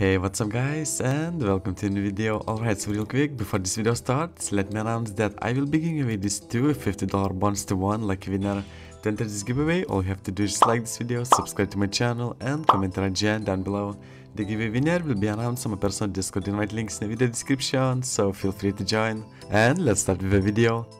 Hey what's up guys and welcome to a new video. Alright so real quick before this video starts let me announce that I will be giving away these two $50 bonds to one lucky winner. To enter this giveaway all you have to do is like this video, subscribe to my channel and comment region down below. The giveaway winner will be announced on my personal discord invite links in the video description so feel free to join. And let's start with the video.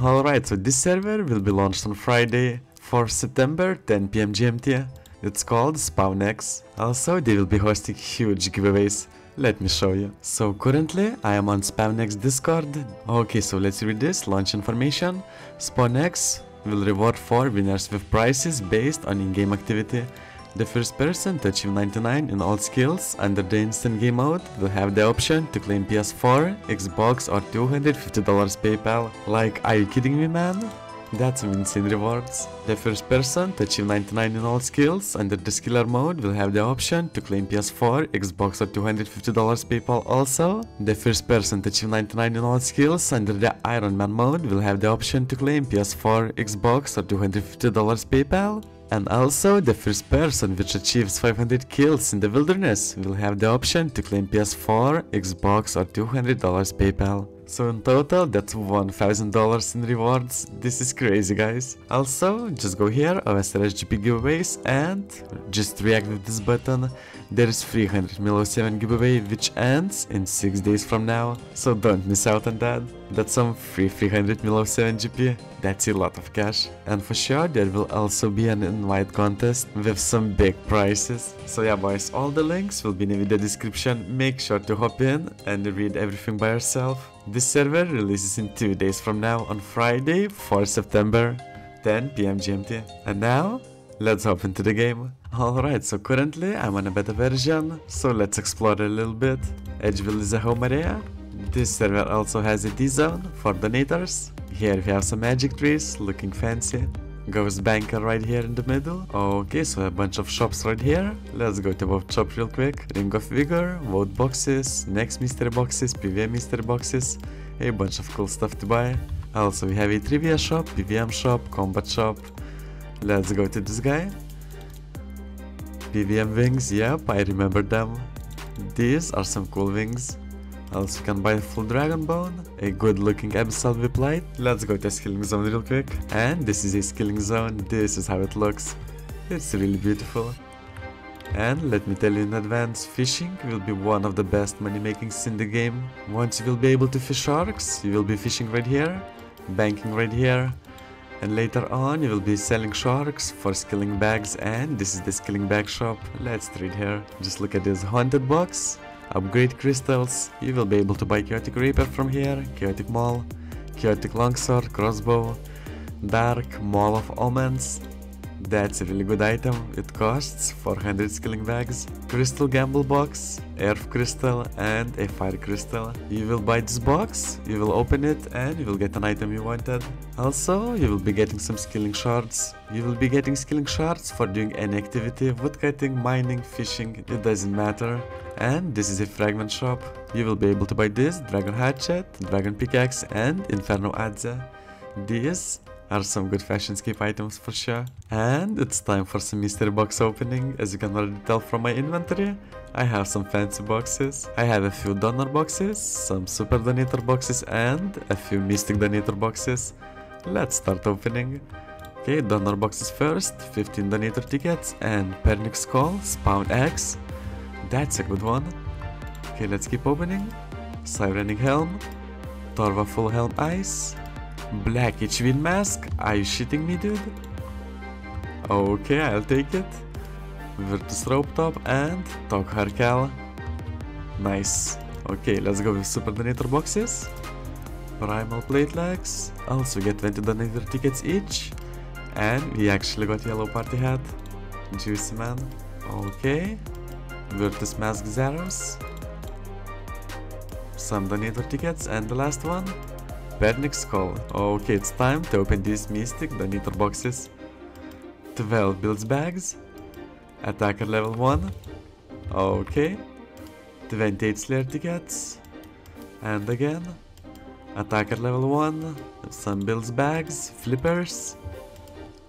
Alright, so this server will be launched on Friday, 4 September, 10 pm GMT. It's called SpawnX. Also, they will be hosting huge giveaways. Let me show you. So currently, I am on SpawnX Discord. Okay, so let's read this launch information. SpawnX will reward 4 winners with prizes based on in-game activity. The first person to achieve 99 in all skills under the instant game mode will have the option to claim PS4, Xbox or $250 PayPal. Like, are you kidding me man? That's some insane rewards. The first person to achieve 99 in all skills under the skiller mode will have the option to claim PS4, Xbox or $250 PayPal also. The first person to achieve 99 in all skills under the Iron Man mode will have the option to claim PS4, Xbox or $250 PayPal. And also, the first person which achieves 500 kills in the wilderness will have the option to claim PS4, Xbox or $200 PayPal. So in total, that's $1000 in rewards. This is crazy guys. Also, just go here, OSRSGP giveaways and just react with this button. There is 300 Milo 7 giveaway which ends in 6 days from now. So don't miss out on that. That's some free 300 Milo 7 GP. That's a lot of cash. And for sure there will also be an invite contest with some big prizes. So yeah boys, all the links will be in the description. Make sure to hop in and read everything by yourself. This server releases in 2 days from now on Friday 4 September 10 pm GMT. And now, let's hop into the game. Alright, so currently I'm on a beta version, so let's explore a little bit. Edgeville is a home area. This server also has a D-zone for donators. Here we have some magic trees, looking fancy. Ghost Banker right here in the middle. Okay, so a bunch of shops right here. Let's go to both shop real quick. Ring of Vigor, vote boxes, next mystery boxes, PVM mystery boxes. A bunch of cool stuff to buy. Also, we have a trivia shop, PVM shop, combat shop. Let's go to this guy. PVM wings, yep, I remember them. These are some cool wings. Also, you can buy a full dragon bone, a good looking abyssal light. Let's go to skilling zone real quick. And this is a skilling zone, this is how it looks. It's really beautiful. And let me tell you in advance, fishing will be one of the best money makings in the game. Once you will be able to fish sharks, you will be fishing right here, banking right here, and later on you will be selling sharks for skilling bags and this is the skilling bag shop. Let's trade here. Just look at this haunted box, upgrade crystals, you will be able to buy chaotic rapier from here, chaotic maul, chaotic longsword, crossbow, dark, maul of omens, that's a really good item, it costs 400 skilling bags, crystal gamble box, earth crystal and a fire crystal. You will buy this box, you will open it and you will get an item you wanted. Also, you will be getting some skilling shards. You will be getting skilling shards for doing any activity, woodcutting, mining, fishing, it doesn't matter. And this is a fragment shop. You will be able to buy this, dragon hatchet, dragon pickaxe and inferno adze. These are some good fashionscape items for sure. And it's time for some mystery box opening. As you can already tell from my inventory, I have some fancy boxes. I have a few donor boxes, some super donator boxes and a few mystic donator boxes. Let's start opening. Okay, donor boxes first, 15 donator tickets and Pernic Skull, Spawn X. That's a good one. Okay, let's keep opening. Sirenic Helm, Torva Full Helm Ice, Black Wind Mask, are you shitting me dude? Okay, I'll take it. Virtus Robe Top and Tog Harkel. Nice. Okay, let's go with Super Donator boxes. Primal Plate Legs. Also get 20 donator tickets each. And we actually got Yellow Party Hat. Juicy man. Okay. Virtus Mask Zeros. Some donator tickets and the last one. Bernic Skull. Oh, okay, it's time to open these Mystic donator boxes. 12 builds bags. Attacker level 1. Okay. 28 Slayer tickets. And again. Attacker level 1. Some builds bags. Flippers.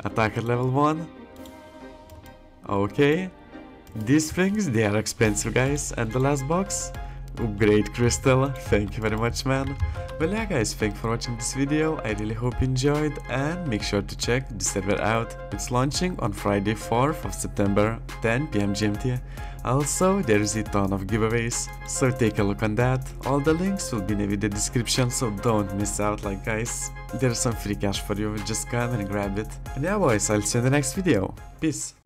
Attacker level 1. Okay. These things, they are expensive guys. And the last box. Upgrade crystal. Thank you very much man. Well yeah guys, thank you for watching this video, I really hope you enjoyed and make sure to check the server out. It's launching on Friday 4th of September, 10pm GMT. Also, there is a ton of giveaways, so take a look on that. All the links will be in the video description, so don't miss out like guys. There's some free cash for you, just come and grab it. And yeah boys, I'll see you in the next video. Peace.